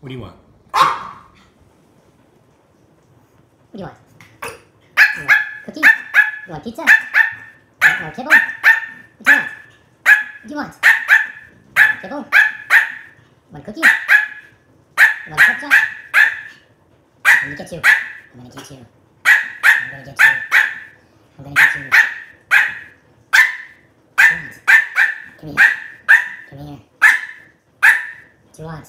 What do you want? What do you want? You want cookies? You want pizza? You want more kibble? What do you want? Do you want? You want kibble? You want cookies? You want a I'm gonna get you. I'm gonna get you. I'm gonna get you. I'm gonna get you. Do you want? Come here. Come here. What do you want?